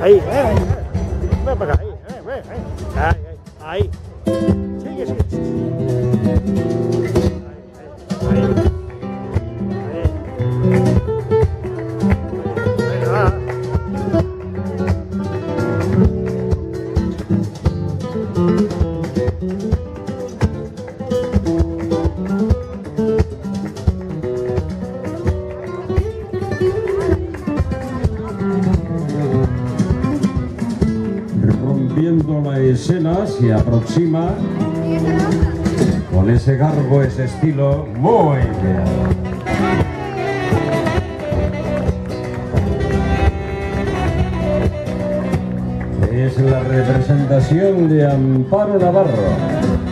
Ahí, ahí, ahí, para acá, ahí, ahí, ahí, ahí, sigue, sigue. Thank you. Rompiendo la escena se aproxima con ese garbo, ese estilo muy bien. Es la representación de Amparo Navarro.